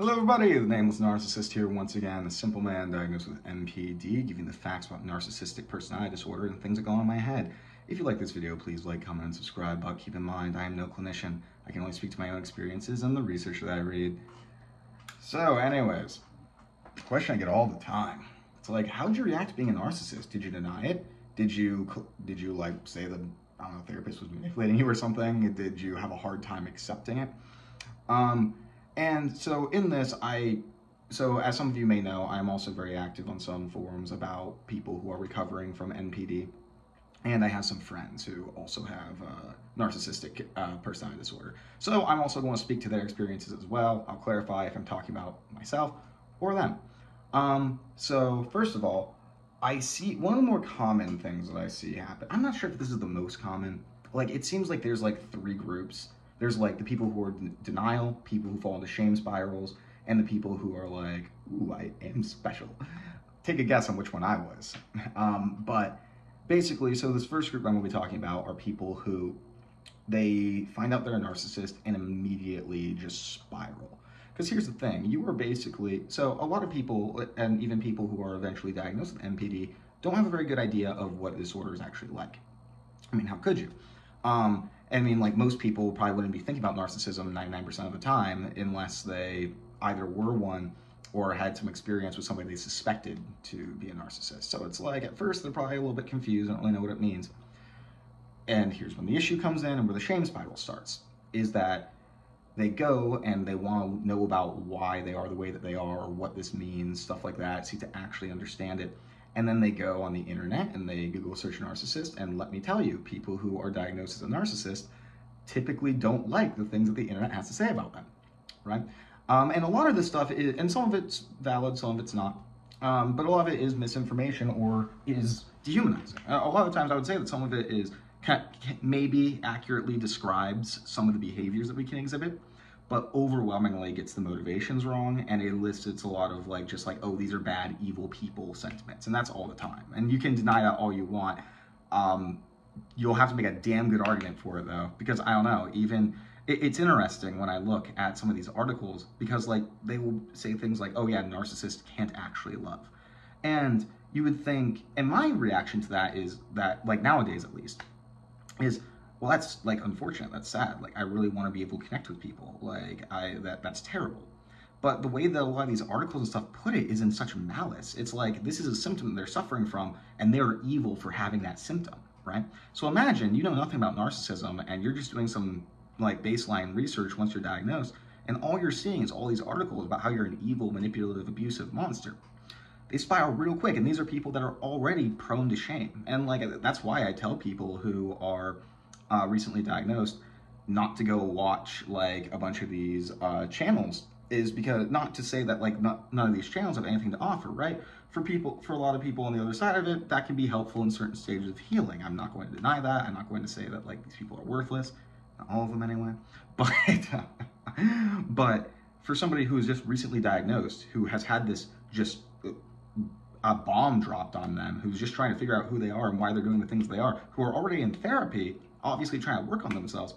Hello everybody, the Nameless Narcissist here once again, a simple man diagnosed with NPD, giving the facts about narcissistic personality disorder and things that go on in my head. If you like this video, please like, comment, and subscribe, but keep in mind, I am no clinician. I can only speak to my own experiences and the research that I read. So anyways, the question I get all the time, it's like, how did you react to being a narcissist? Did you deny it? Did you, did you like say the, I don't know, therapist was manipulating you or something? Did you have a hard time accepting it? Um, and so in this, I, so as some of you may know, I'm also very active on some forums about people who are recovering from NPD. And I have some friends who also have uh, narcissistic uh, personality disorder. So I'm also going to speak to their experiences as well. I'll clarify if I'm talking about myself or them. Um, so first of all, I see one of the more common things that I see happen. I'm not sure if this is the most common. Like it seems like there's like three groups there's like the people who are in denial, people who fall into shame spirals, and the people who are like, ooh, I am special. Take a guess on which one I was. Um, but basically, so this first group I'm to be talking about are people who they find out they're a narcissist and immediately just spiral. Because here's the thing, you are basically, so a lot of people, and even people who are eventually diagnosed with NPD, don't have a very good idea of what disorder is actually like. I mean, how could you? Um, I mean, like most people probably wouldn't be thinking about narcissism 99% of the time unless they either were one or had some experience with somebody they suspected to be a narcissist. So it's like at first they're probably a little bit confused, don't really know what it means. And here's when the issue comes in and where the shame spiral starts is that they go and they want to know about why they are the way that they are, or what this means, stuff like that, seek to actually understand it. And then they go on the internet and they Google search narcissist. And let me tell you, people who are diagnosed as a narcissist typically don't like the things that the internet has to say about them, right? Um, and a lot of this stuff is, and some of it's valid, some of it's not. Um, but a lot of it is misinformation or is dehumanizing. A lot of times I would say that some of it is maybe accurately describes some of the behaviors that we can exhibit, but overwhelmingly gets the motivations wrong and it elicits a lot of like just like oh these are bad evil people sentiments and that's all the time. And you can deny that all you want. Um, you'll have to make a damn good argument for it though because i don't know even it, it's interesting when i look at some of these articles because like they will say things like oh yeah narcissists can't actually love. And you would think and my reaction to that is that like nowadays at least is well that's like unfortunate. That's sad. Like i really want to be able to connect with people. Like i that that's terrible. But the way that a lot of these articles and stuff put it is in such malice. It's like this is a symptom they're suffering from and they're evil for having that symptom right? So imagine you know nothing about narcissism and you're just doing some like baseline research once you're diagnosed and all you're seeing is all these articles about how you're an evil manipulative abusive monster. They spiral real quick and these are people that are already prone to shame. And like that's why i tell people who are uh, recently diagnosed not to go watch like a bunch of these uh, channels is because not to say that like not, none of these channels have anything to offer, right? For people, for a lot of people on the other side of it, that can be helpful in certain stages of healing. I'm not going to deny that. I'm not going to say that like these people are worthless, not all of them anyway. But, but for somebody who is just recently diagnosed, who has had this just uh, a bomb dropped on them, who's just trying to figure out who they are and why they're doing the things they are, who are already in therapy, obviously trying to work on themselves,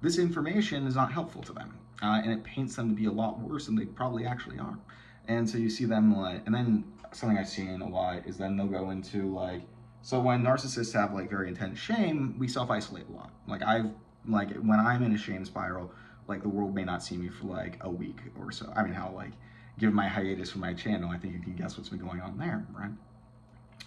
this information is not helpful to them. Uh, and it paints them to be a lot worse than they probably actually are. And so you see them like, and then something I've seen a lot is then they'll go into like, so when narcissists have like very intense shame, we self-isolate a lot. Like I've, like when I'm in a shame spiral, like the world may not see me for like a week or so. I mean, how like, give my hiatus from my channel, I think you can guess what's been going on there, right?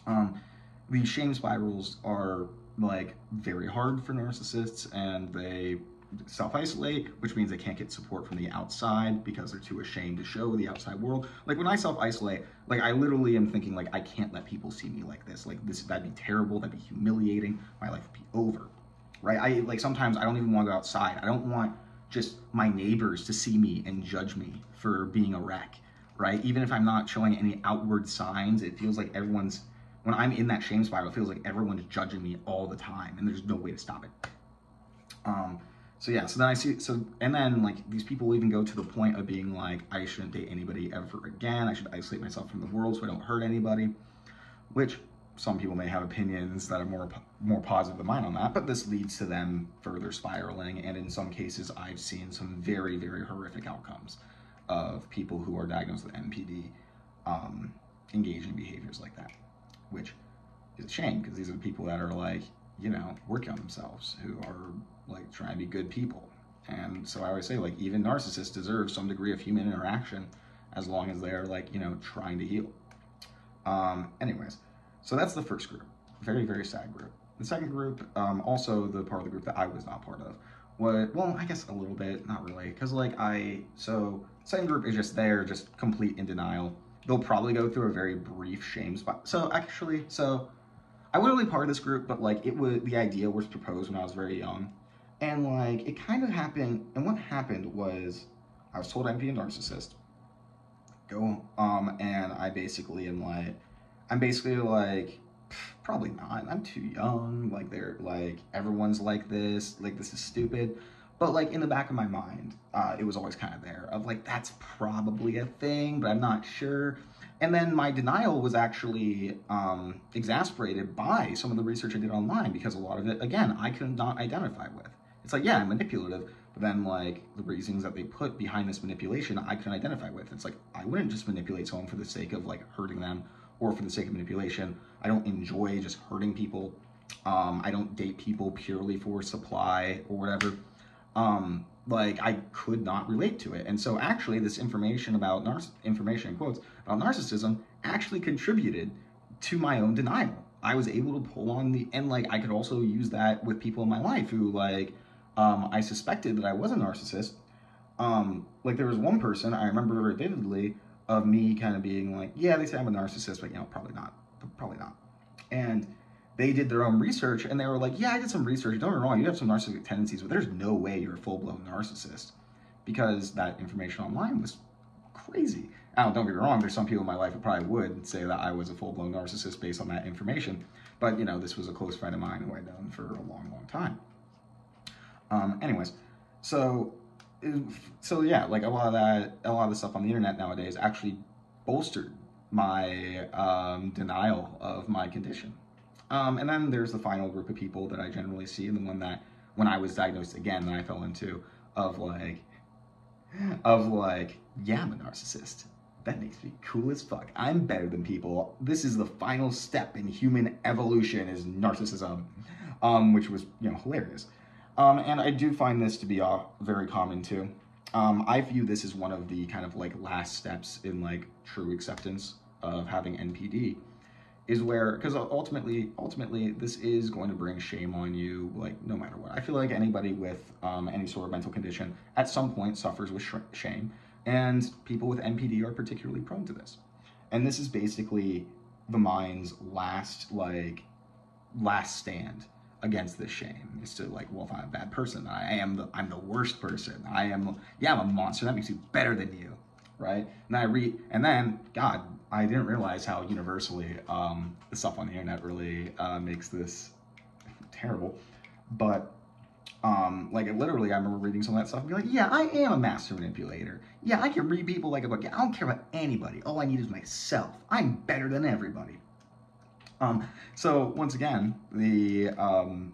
Um, these shame spirals are like very hard for narcissists and they self-isolate, which means they can't get support from the outside because they're too ashamed to show the outside world. Like when I self-isolate, like I literally am thinking like I can't let people see me like this. Like this that'd be terrible, that'd be humiliating, my life would be over. Right? I like sometimes I don't even want to go outside. I don't want just my neighbors to see me and judge me for being a wreck. Right? Even if I'm not showing any outward signs, it feels like everyone's when I'm in that shame spiral, it feels like everyone's judging me all the time and there's no way to stop it. Um, so yeah, so then I see, so, and then like these people even go to the point of being like, I shouldn't date anybody ever again. I should isolate myself from the world so I don't hurt anybody, which some people may have opinions that are more more positive than mine on that, but this leads to them further spiraling, and in some cases, I've seen some very very horrific outcomes of people who are diagnosed with NPD um, engaging behaviors like that, which is a shame because these are the people that are like you know working on themselves, who are like trying to be good people, and so I always say like even narcissists deserve some degree of human interaction as long as they're like you know trying to heal. Um, anyways. So that's the first group. Very, very sad group. The second group, um, also the part of the group that I was not part of, what, well, I guess a little bit, not really, because like I, so second group is just there, just complete in denial. They'll probably go through a very brief shame spot. So actually, so I wasn't really part of this group, but like it was, the idea was proposed when I was very young. And like it kind of happened, and what happened was I was told I'd be a narcissist. Go, um, and I basically am like, I'm basically like, probably not. I'm too young. Like they're like everyone's like this. Like this is stupid. But like in the back of my mind, uh, it was always kind of there of like that's probably a thing, but I'm not sure. And then my denial was actually um, exasperated by some of the research I did online because a lot of it, again, I could not identify with. It's like, yeah, I'm manipulative, but then like the reasons that they put behind this manipulation, I couldn't identify with. It's like I wouldn't just manipulate someone for the sake of like hurting them or for the sake of manipulation. I don't enjoy just hurting people. Um, I don't date people purely for supply or whatever. Um, like I could not relate to it. And so actually this information about nar- information in quotes about narcissism actually contributed to my own denial. I was able to pull on the and like I could also use that with people in my life who like um, I suspected that I was a narcissist. Um, like there was one person I remember very vividly of me kind of being like, yeah, they say I'm a narcissist, but you know, probably not, probably not. And they did their own research and they were like, yeah, I did some research. Don't get me wrong, you have some narcissistic tendencies, but there's no way you're a full blown narcissist because that information online was crazy. Now, don't get me wrong, there's some people in my life who probably would say that I was a full blown narcissist based on that information. But, you know, this was a close friend of mine who I'd known for a long, long time. Um, anyways, so so yeah, like a lot of that, a lot of the stuff on the internet nowadays actually bolstered my um, denial of my condition. Um, and then there's the final group of people that I generally see, the one that when I was diagnosed again, that I fell into of like, of like, yeah, I'm a narcissist. That makes me cool as fuck. I'm better than people. This is the final step in human evolution is narcissism, um, which was you know hilarious. Um, and I do find this to be uh, very common too. Um, I view this as one of the kind of like last steps in like true acceptance of having NPD is where because ultimately ultimately this is going to bring shame on you like no matter what i feel like anybody with um, any sort of mental condition at some point suffers with sh- shame and people with npd are particularly prone to this and this is basically the mind's last like last stand against this shame is to like, well, if I'm a bad person, I am the I'm the worst person. I am yeah, I'm a monster. That makes me better than you, right? And I read and then God, I didn't realize how universally um, the stuff on the internet really uh, makes this terrible. But um, like literally, I remember reading some of that stuff and be like, yeah, I am a master manipulator. Yeah, I can read people like a book. I don't care about anybody. All I need is myself. I'm better than everybody. Um, so once again, the um,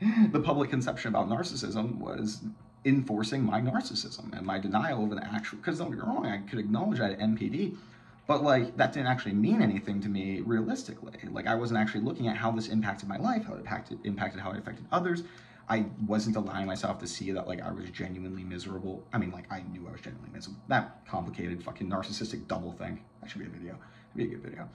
the public conception about narcissism was enforcing my narcissism and my denial of an actual. Because don't get me wrong, I could acknowledge I had NPD, but like that didn't actually mean anything to me realistically. Like I wasn't actually looking at how this impacted my life, how it impacted impacted how it affected others. I wasn't allowing myself to see that like I was genuinely miserable. I mean, like I knew I was genuinely miserable. That complicated fucking narcissistic double thing. That should be a video. It'd be a good video.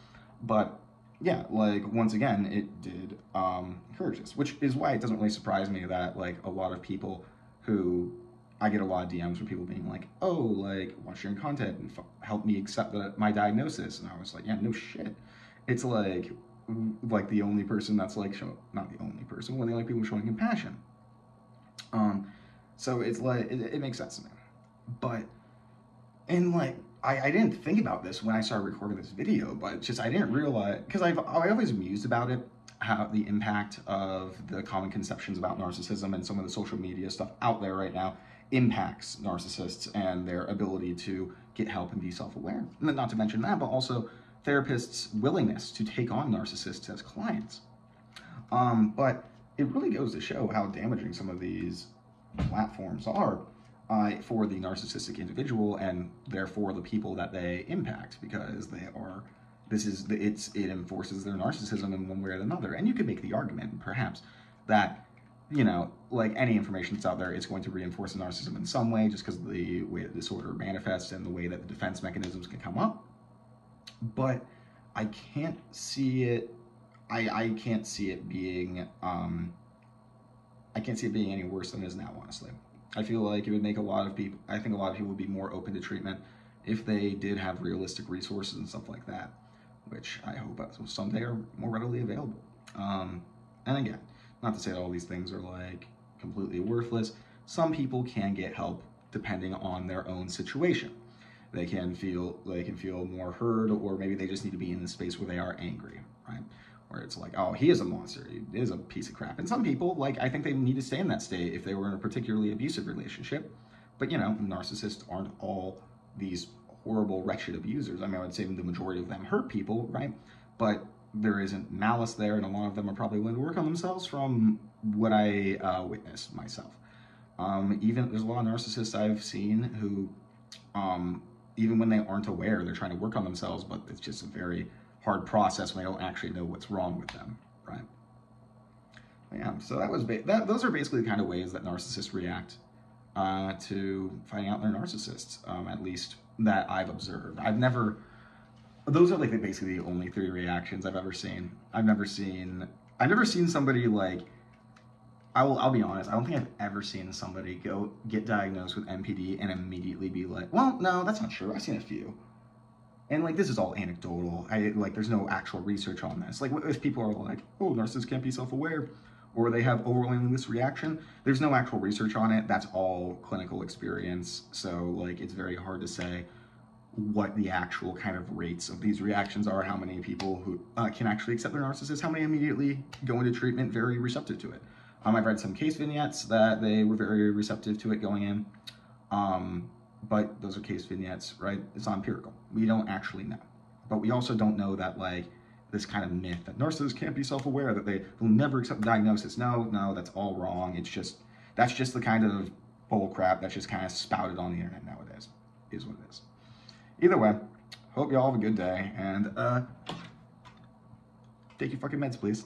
But yeah, like once again, it did um, encourage this, which is why it doesn't really surprise me that like a lot of people who I get a lot of DMs from people being like, "Oh, like watch your content and f- help me accept the, my diagnosis," and I was like, "Yeah, no shit." It's like like the only person that's like show not the only person, one of the only people showing compassion. Um, so it's like it, it makes sense to me, but and like I, I didn't think about this when I started recording this video, but just I didn't realize because I've I always mused about it how the impact of the common conceptions about narcissism and some of the social media stuff out there right now impacts narcissists and their ability to get help and be self-aware. Not to mention that, but also therapists' willingness to take on narcissists as clients. Um, but it really goes to show how damaging some of these platforms are uh, for the narcissistic individual and therefore the people that they impact because they are this is the, it's it enforces their narcissism in one way or another. And you could make the argument perhaps that you know like any information that's out there it's going to reinforce the narcissism in some way just because of the way the disorder manifests and the way that the defense mechanisms can come up. But i can't see it i i can't see it being um i can't see it being any worse than it is now honestly. I feel like it would make a lot of people, I think a lot of people would be more open to treatment if they did have realistic resources and stuff like that, which I hope someday are more readily available. Um, and again, not to say that all these things are like completely worthless. Some people can get help depending on their own situation. They can feel they can feel more heard, or maybe they just need to be in a space where they are angry, right? where it's like, oh, he is a monster. He is a piece of crap. And some people, like, I think they need to stay in that state if they were in a particularly abusive relationship. But, you know, narcissists aren't all these horrible, wretched abusers. I mean, I would say the majority of them hurt people, right? But there isn't malice there, and a lot of them are probably willing to work on themselves from what I uh, witnessed myself. Um, even there's a lot of narcissists I've seen who, um, even when they aren't aware, they're trying to work on themselves, but it's just a very hard process when they don't actually know what's wrong with them, right? Yeah, so that was that. Those are basically the kind of ways that narcissists react uh, to finding out they're narcissists. Um, at least that I've observed. I've never. Those are like basically the only three reactions I've ever seen. I've never seen. I've never seen somebody like. I will. I'll be honest. I don't think I've ever seen somebody go get diagnosed with NPD and immediately be like, "Well, no, that's not true. I've seen a few." and like this is all anecdotal. I like there's no actual research on this. Like if people are like, oh, narcissists can't be self-aware, or they have overwhelming this reaction, there's no actual research on it. That's all clinical experience. So like it's very hard to say what the actual kind of rates of these reactions are, how many people who uh, can actually accept their narcissist, how many immediately go into treatment very receptive to it. Um, I've read some case vignettes that they were very receptive to it going in. Um, but those are case vignettes, right? It's not empirical. We don't actually know. But we also don't know that like this kind of myth that nurses can't be self-aware, that they will never accept the diagnosis. No, no, that's all wrong. It's just that's just the kind of bull crap that's just kind of spouted on the internet nowadays. Is what it is. Either way, hope y'all have a good day and uh take your fucking meds, please.